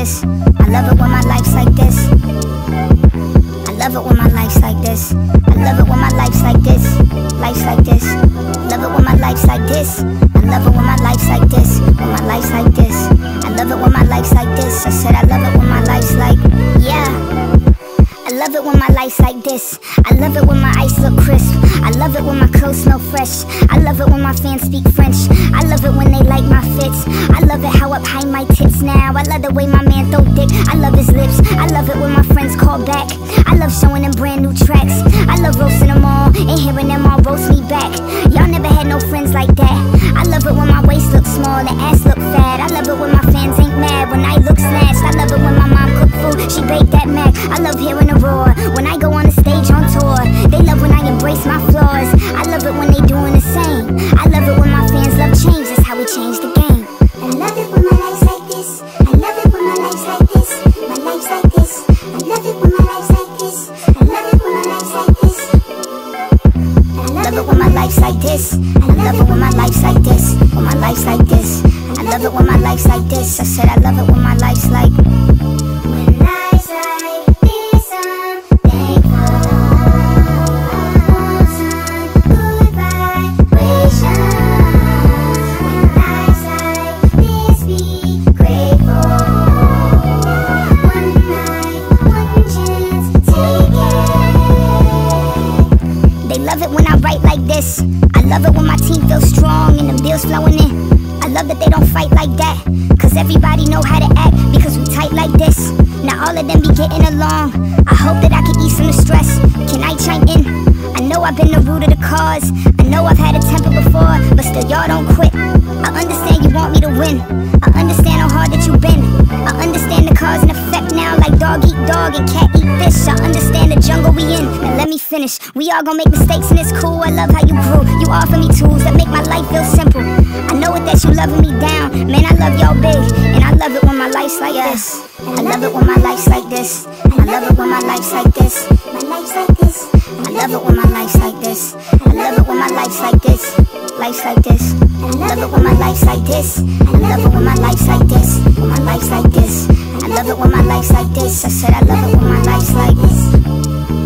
when my life's like this. I love it when my life's like this. I love it when my life's like this. Life's like this. Love it when my life's like this. I love it when my life's like this. When my life's like this. I love it when my life's like this. I said I love it when my life's like, yeah. I love it when my life's like this. I love it when my ice look crisp. I love it when my clothes smell fresh. I love it when my fans speak French. I love it when they like my fits. I love it how up high my tits now. I love the way my man throw dick. I love his lips. I love it when my friends call back. I love showing them brand new tracks. I love roasting them all and hearing them all roast me she baked that mac. I love hearing the roar when I go on the stage on tour. They love when I embrace my flaws. I love it when they doing the same. I love it when my fans love change. That's how we change the game. I love it when my life's like this. I love it when my life's like this. My life's like this. I love it when my life's like this. I love it when my life's like this. I love it when my life's like this. I love it when my life's like this. When my life's like this. I love it when my life's like this. I said I love it when my life's like. Flowing in. I love that they don't fight like that. Cause everybody know how to act because we tight like this. Now all of them be getting along. I hope that I can ease some of the stress. Can I chime in? I know I've been the root of the cause. I know I've had a temper before, but still y'all don't quit. I understand you want me to win. I in. Now let me finish. We all gon' make mistakes and it's cool. I love how you grew. You offer me tools that make my life feel simple. I know it that you loving me down. Man, I love y'all big. And I love it when my life's like this. I love it when my life's like this. I love it when my life's like this. My life's like this. I love it when my life's like this. I love it when my life's like this. Life's like this. I love it when my life's like this. I love it when my life's like this. When my life's like this. I love it when my life's like this. I said I love it when my life's like this.